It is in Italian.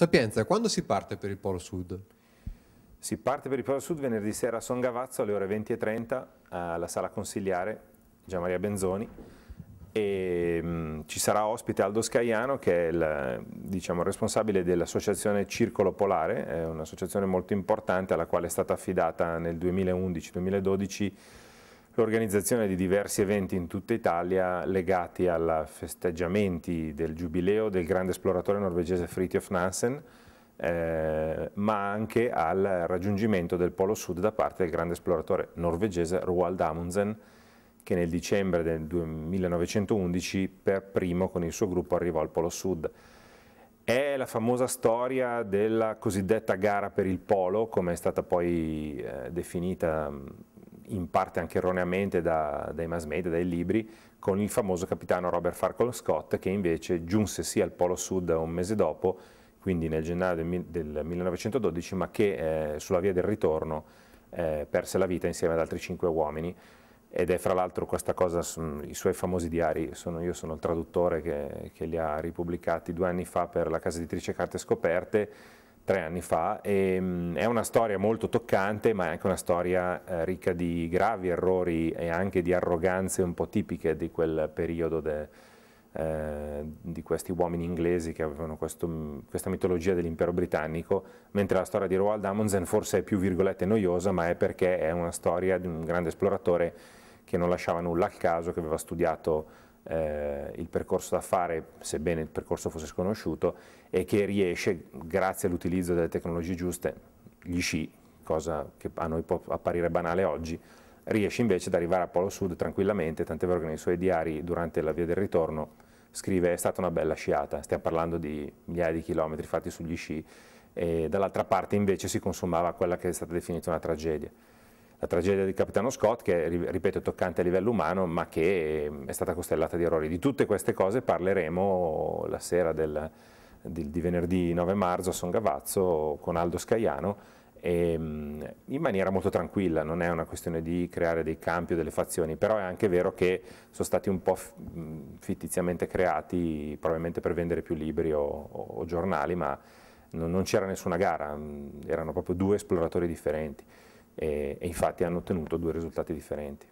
Sapienza, quando si parte per il Polo Sud? Si parte per il Polo Sud venerdì sera a Son Gavazzo alle ore 20.30 alla sala consigliare Gian Maria Benzoni e mh, mm, ci sarà ospite Aldo Scaiano che è il diciamo, responsabile dell'associazione Circolo Polare, è un'associazione molto importante alla quale è stata affidata nel 2011-2012 l'organizzazione di diversi eventi in tutta Italia legati ai festeggiamenti del giubileo del grande esploratore norvegese Fridtjof Nansen, eh, ma anche al raggiungimento del Polo Sud da parte del grande esploratore norvegese Roald Amundsen, che nel dicembre del 1911 per primo con il suo gruppo arrivò al Polo Sud. È la famosa storia della cosiddetta gara per il polo, come è stata poi eh, definita in parte anche erroneamente da, dai mass media, dai libri, con il famoso capitano Robert Farquhar Scott che invece giunse sì al Polo Sud un mese dopo, quindi nel gennaio del, del 1912, ma che eh, sulla via del ritorno eh, perse la vita insieme ad altri cinque uomini. Ed è fra l'altro questa cosa, i suoi famosi diari, sono, io sono il traduttore che, che li ha ripubblicati due anni fa per la casa editrice Carte Scoperte, tre anni fa e, mh, è una storia molto toccante ma è anche una storia eh, ricca di gravi errori e anche di arroganze un po' tipiche di quel periodo de, eh, di questi uomini inglesi che avevano questo, questa mitologia dell'impero britannico mentre la storia di Roald Amundsen forse è più virgolette noiosa ma è perché è una storia di un grande esploratore che non lasciava nulla al caso, che aveva studiato eh, il percorso da fare, sebbene il percorso fosse sconosciuto, e che riesce, grazie all'utilizzo delle tecnologie giuste, gli sci, cosa che a noi può apparire banale oggi, riesce invece ad arrivare a Polo Sud tranquillamente, tant'è vero che nei suoi diari durante la via del ritorno scrive è stata una bella sciata, stiamo parlando di migliaia di chilometri fatti sugli sci, e dall'altra parte invece si consumava quella che è stata definita una tragedia la tragedia di Capitano Scott che ripeto è toccante a livello umano ma che è stata costellata di errori. Di tutte queste cose parleremo la sera del, di, di, venerdì 9 marzo a Son Gavazzo con Aldo Scaiano e, mm, in maniera molto tranquilla, non è una questione di creare dei campi o delle fazioni, però è anche vero che sono stati un po' mm, fittiziamente creati probabilmente per vendere più libri o, o, giornali, ma non, c'era nessuna gara, mm, erano proprio due esploratori differenti e, e infatti hanno ottenuto due risultati differenti.